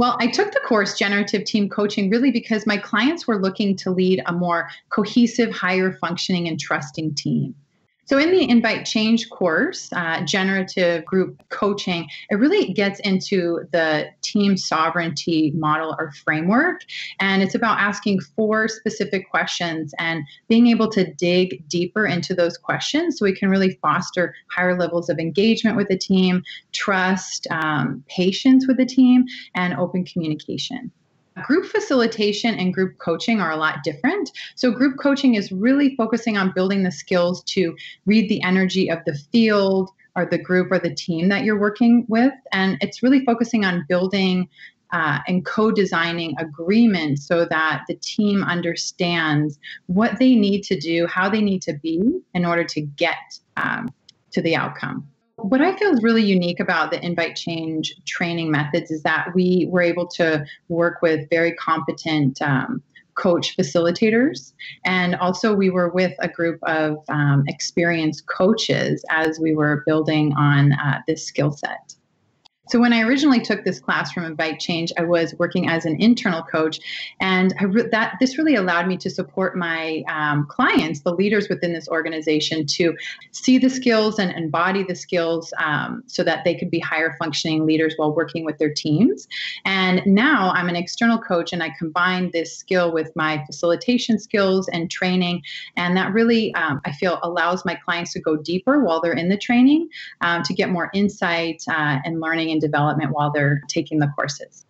Well, I took the course Generative Team Coaching really because my clients were looking to lead a more cohesive, higher functioning, and trusting team. So, in the Invite Change course, uh, generative group coaching, it really gets into the team sovereignty model or framework. And it's about asking four specific questions and being able to dig deeper into those questions so we can really foster higher levels of engagement with the team, trust, um, patience with the team, and open communication. Group facilitation and group coaching are a lot different. So, group coaching is really focusing on building the skills to read the energy of the field or the group or the team that you're working with. And it's really focusing on building uh, and co designing agreements so that the team understands what they need to do, how they need to be in order to get um, to the outcome. What I feel is really unique about the Invite Change training methods is that we were able to work with very competent um, coach facilitators. And also, we were with a group of um, experienced coaches as we were building on uh, this skill set. So when I originally took this class from Invite Change, I was working as an internal coach, and re- that this really allowed me to support my um, clients, the leaders within this organization, to see the skills and embody the skills um, so that they could be higher functioning leaders while working with their teams. And now I'm an external coach, and I combine this skill with my facilitation skills and training, and that really um, I feel allows my clients to go deeper while they're in the training um, to get more insight uh, and learning and development while they're taking the courses.